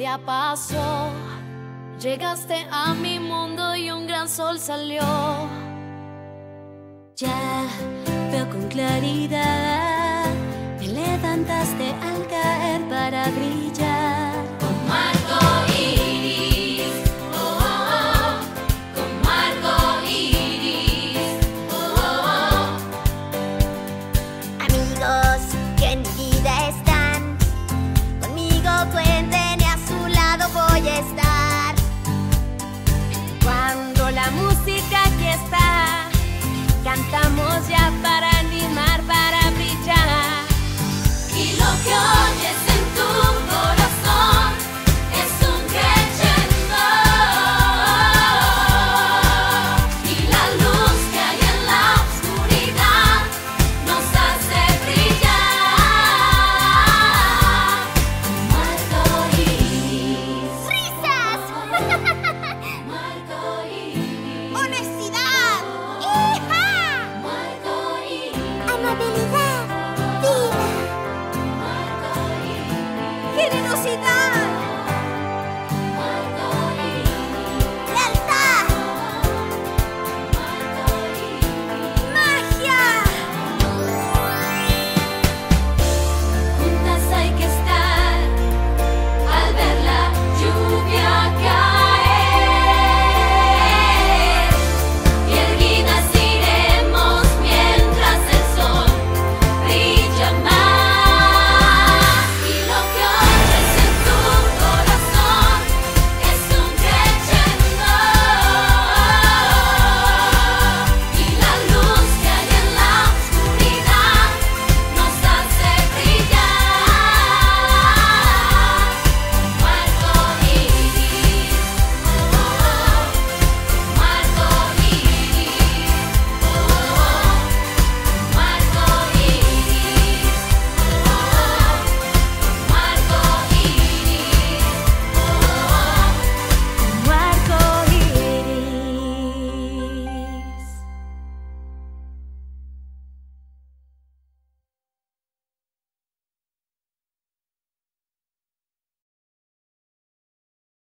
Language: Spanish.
día pasó, llegaste a mi mundo y un gran sol salió. Ya veo con claridad